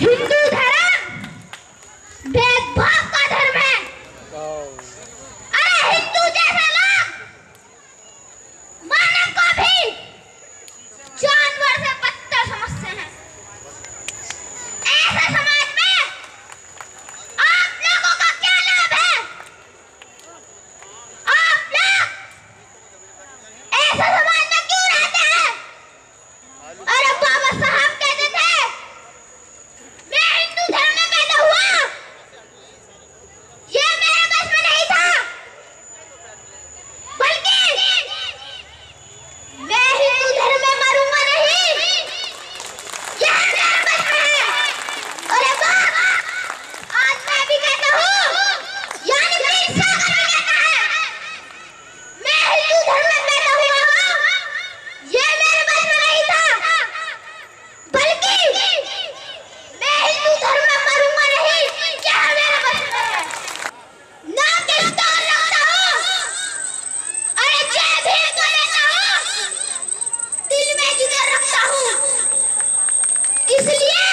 হিন্দু ধারা 你是谁？